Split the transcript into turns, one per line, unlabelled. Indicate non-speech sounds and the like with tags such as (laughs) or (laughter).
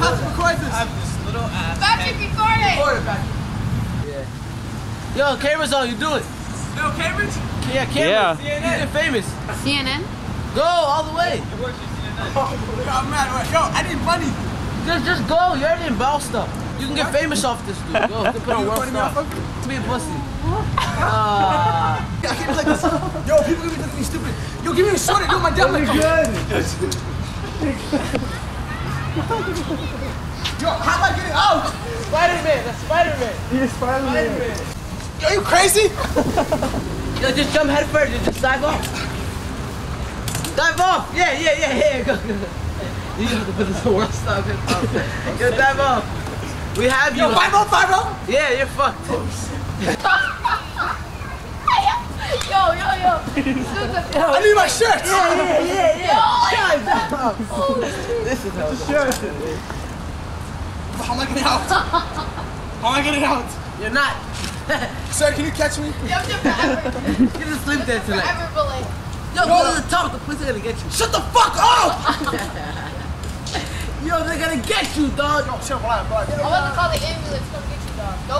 Yo, Patrick, record this.
I have this little ass.
Patrick, record it.
Record it, Patrick.
Yo, camera's on, you do it.
Yo, Cambridge.
Yeah, camera.
Yeah.
You get famous.
CNN.
Go all the way.
Yo, I'm mad. Yo, I need money.
Just, just go. You already in ball stuff. You can get famous off this dude. Go, (laughs) you can put on
You
world
me
star.
off?
Be a pussy. (laughs) Ah.
I can't be like this. Yo, people gonna be looking at me stupid. Yo, give me a soda. Yo, my dad like (laughs) Yo, how am I getting out?
Spider-Man. That's Spider-Man.
He's Spider-Man. Yo, you crazy? (laughs)
Yo, just jump head first. Just dive off. Dive off. Yeah, yeah, yeah, yeah. Go, go. You have to put this on WorldStar. Yo, dive off. We have you.
Yo, 5050?
Yeah, you're fucked.
Oh, (laughs) yo, yo, yo. (laughs)
I need my shirt.
Yeah, yeah, yeah.
Yo,
Dive (laughs) off. This is how it's
How am I getting out? How am I getting out?
You're not. (laughs)
Sir, can you catch me?
Yo, yo, forever, (laughs)
You're gonna sleep there tonight.
forever bullet.
Yo, go to the top. The police are gonna get you.
Shut the fuck up!
Yo, they're gonna get you, dog.
Yo, chill, relax, relax.
I'm about to call the ambulance. Come get you, dog. Go grab that.